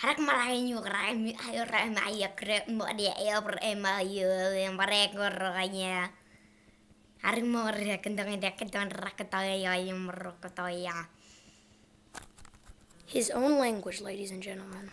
Harap malaking yung rami, ayo rami, ayo krep mo dia ayo per ema ayo yang mereka kanya. Harap mau rek kentang dia kentang rak ketoya yang merok ketoya. His own language, ladies and gentlemen.